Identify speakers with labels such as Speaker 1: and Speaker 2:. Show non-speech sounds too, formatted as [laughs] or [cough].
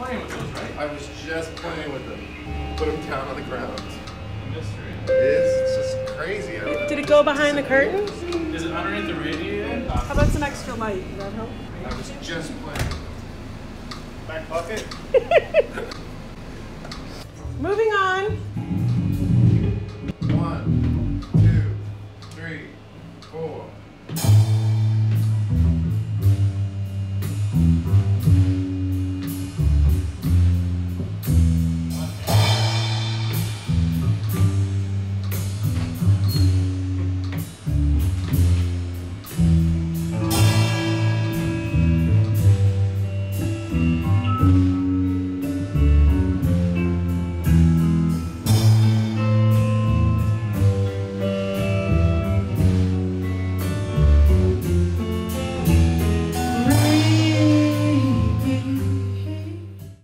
Speaker 1: playing with those, right?
Speaker 2: I was just playing with them. Put them down on the ground.
Speaker 1: Mystery.
Speaker 2: It is. It's just crazy. out.
Speaker 3: Did it go behind the curtain?
Speaker 1: Is it underneath the radiator?
Speaker 3: How about some extra light? Does that help?
Speaker 2: I was just playing.
Speaker 1: Back pocket? [laughs]
Speaker 3: Moving on.
Speaker 2: One, two, three, four.